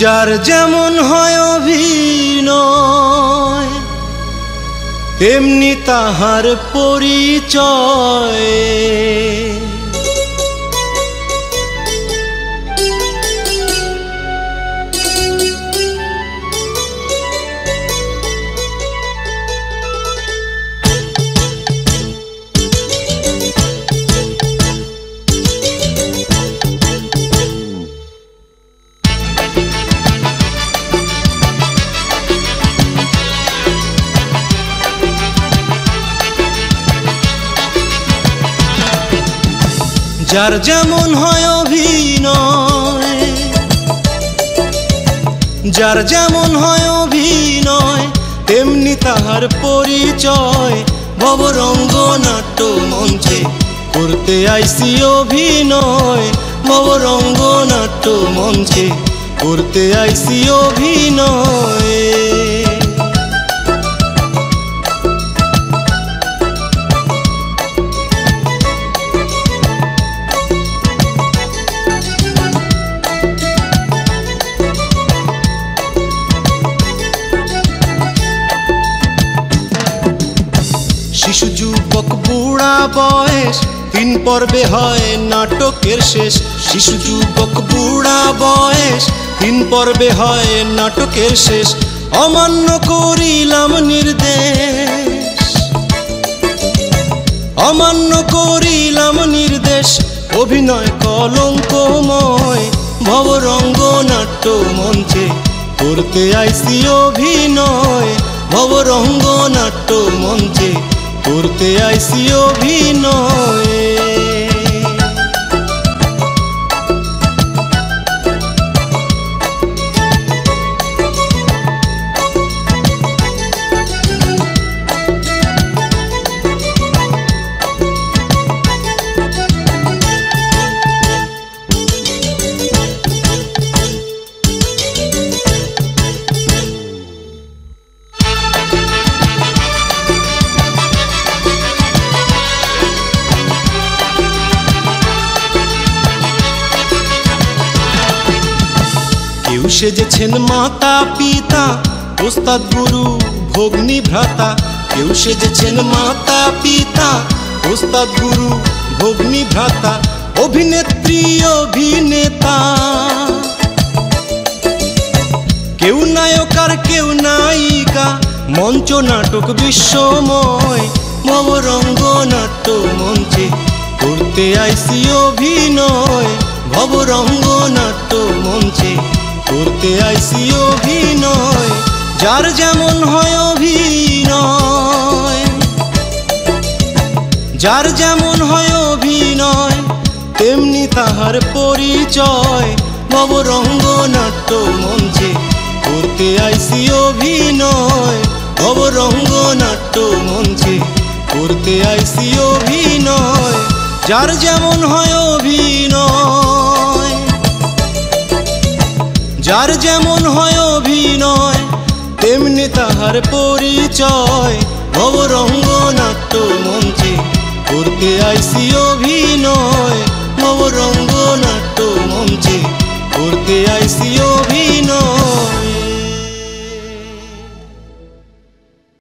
যার যেমন হয় অভিনয় তেমনি তাহার পরিচয়। যার যেমন হয় অভিনয়, যার যেমন হয় অভিনয়, তেমনি তাহার পরিচয় ভবরঙ্গ নাট্য মঞ্চে করতে আইসি অভিনয় ভবরঙ্গ নাট্য মঞ্চে করতে আইসি অভিনয়। বুড়া বয়স, তিন পর্বে হয় নাটকের শেষ। শিশু যুবক বুড়া বয়স, তিন পর্বে হয় নাটকের শেষ। অমান্য করিলাম নির্দেশ। অমান্য করিলাম নির্দেশ। অভিনয় কলঙ্কময় ভবরঙ্গ নাট্য মঞ্চে করতে আইসি অভিনয় ভবরঙ্গ নাট্য মঞ্চে করতে আইসি অভিনয় কেউ সেজেছেন মাতা, পিতা, ওস্তাদ, গুরু, ভগ্নী, ভ্রাতা। কেউ সেজেছেন মাতা, পিতা, ওস্তাদ, গুরু, ভগ্নী, ভ্রাতা, অভিনেত্রী, অভিনেতা। কেউ নায়ক আর কেউ নায়িকা, মঞ্চ, নাটক, বিশ্বময় ভবরঙ্গ নাট্য মঞ্চে করতে আইসি অভিনয় ভবরঙ্গ নাট্য মঞ্চে। করতে আইসি অভিনয়, যার যেমন হয় অভিনয়। যার যেমন হয় অভিনয়, তেমনি তাহার পরিচয় ভবরঙ্গ নাট্য মঞ্চে করতে আইসি অভিনয় ভবরঙ্গ নাট্য মঞ্চে করতে আইসি অভিনয়, যার যেমন হয় অভিনয়। যার যেমন হয় অভিনয়, তেমনি তাহার পরিচয়। ভবরঙ্গ নাট্য মঞ্চে করতে আইসি অভিনয়। ভবরঙ্গ নাট্য